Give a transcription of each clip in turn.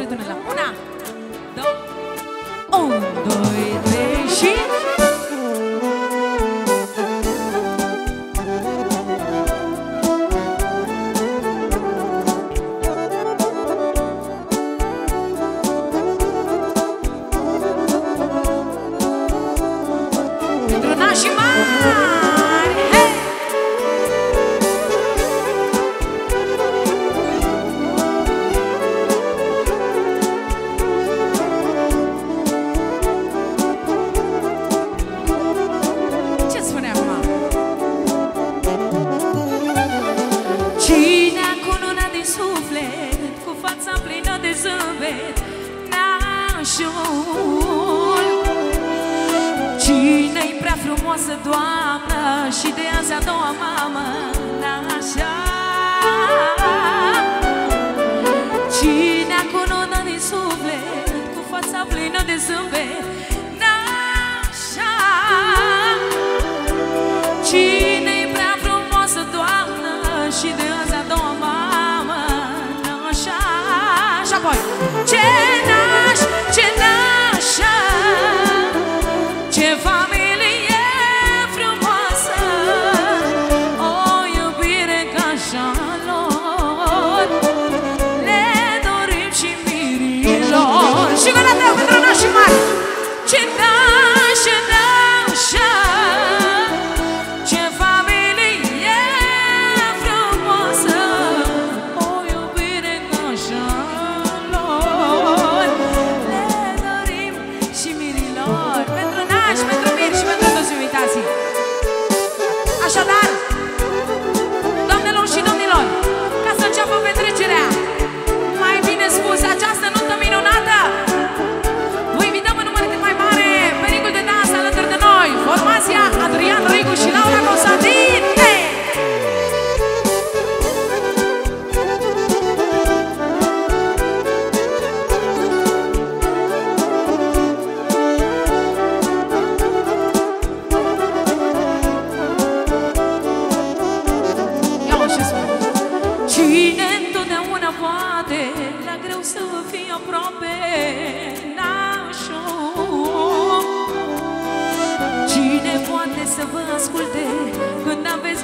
Friedman Și de azi a doua mamă Așa. Cine a cununat din suflet Cu fața plină de zâmbet Așa. Cine-i prea frumoasă, Doamnă Și de azi a doua mamă Așa. Și apoi Cine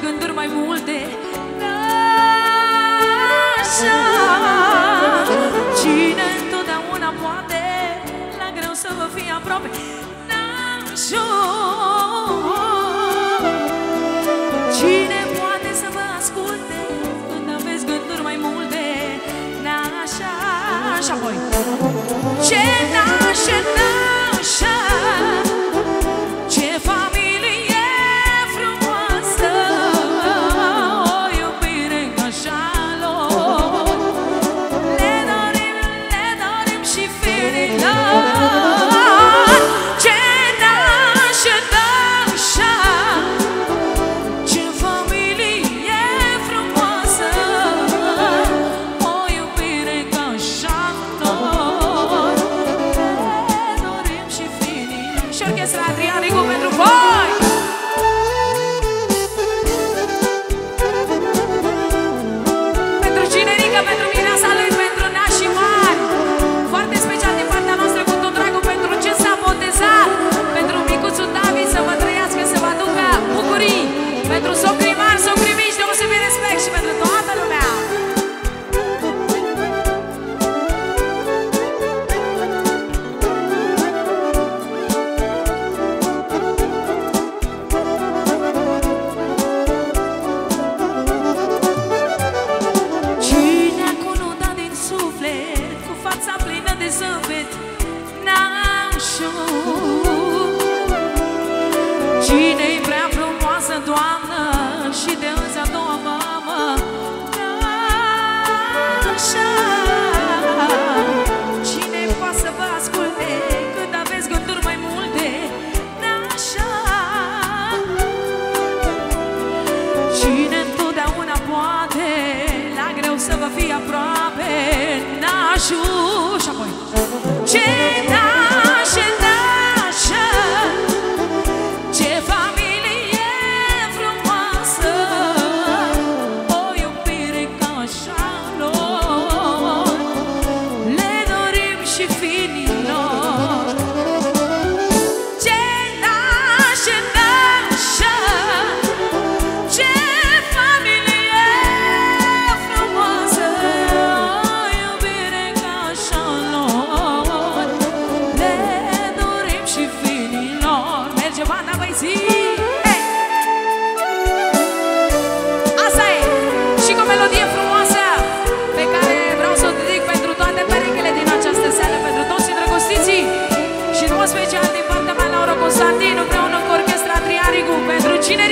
gânduri mai multe. Așa. Cine întotdeauna poate La greu să vă fie aproape. N-am sunshine.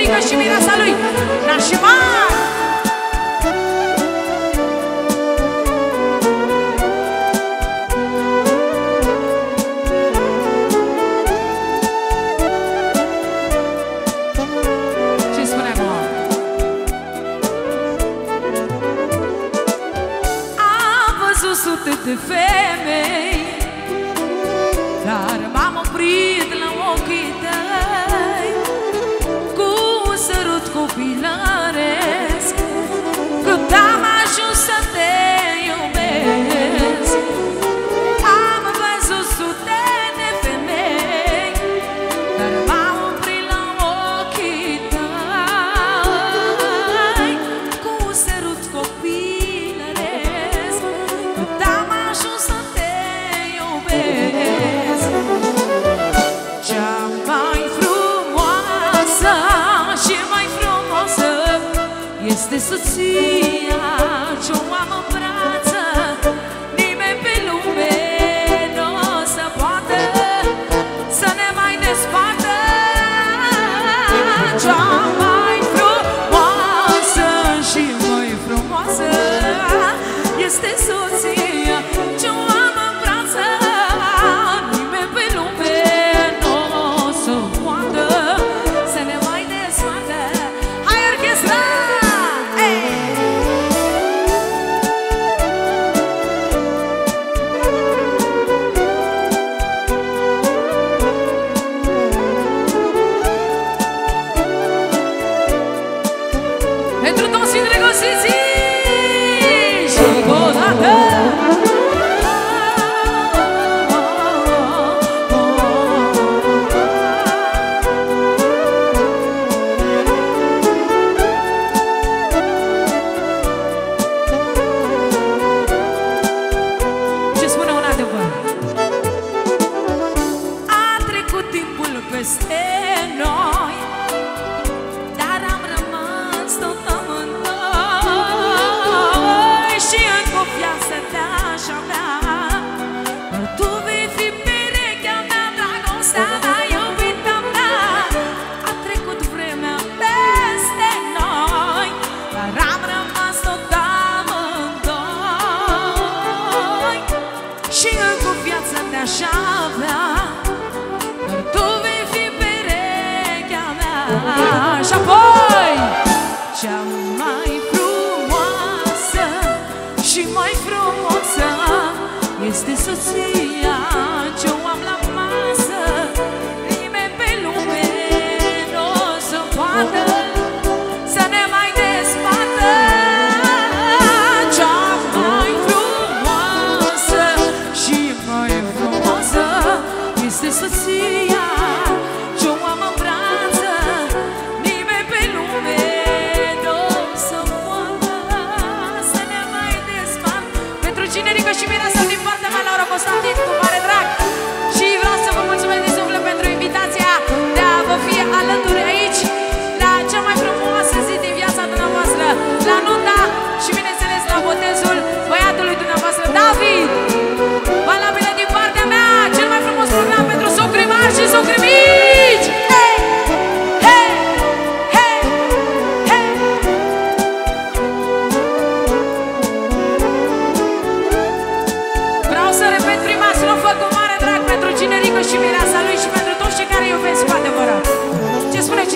Mirica și mireasa lui Nașman! de femei Dar Este soția ce o am în brață. Nimeni pe lume nu o să poată Să ne mai despartă Cea mai frumoasă și mai frumoasă Este soția. Și apoi Cea mai frumoasă Și mai frumoasă Este soție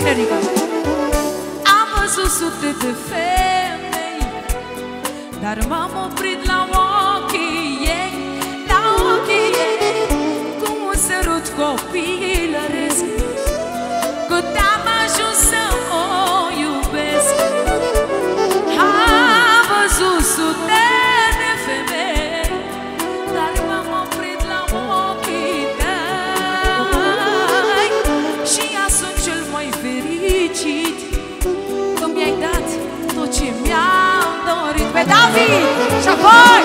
biserică. Am văzut sute de femei Dar m-am oprit David! Și apoi!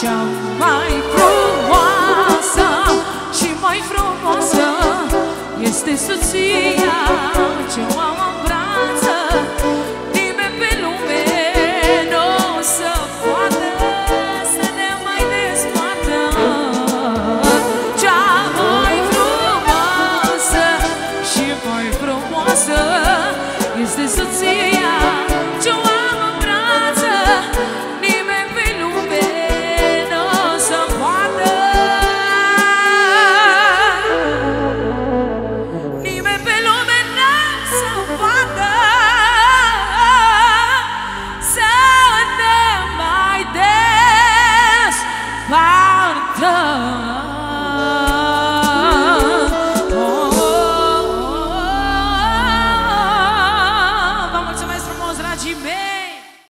Cea mai frumoasă Și mai frumoasă Este soția